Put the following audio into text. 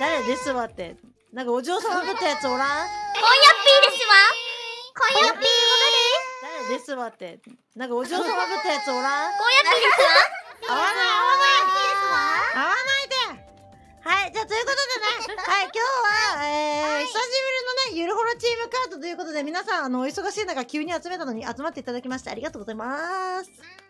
誰ですわって。なんかお嬢様ぶったやつおらん？今夜ピーですわ。今夜ピー誰ですわって。なんかお嬢様ぶったやつおらん？今夜ピーですわ。合わない合わない合わないではい、じゃあということでね、はい、今日は、えー、久しぶりのね、ゆるほろチームカードということで、皆さん、あの、お忙しい中、急に集めたのに集まっていただきまして、ありがとうございます。ありがとうございます。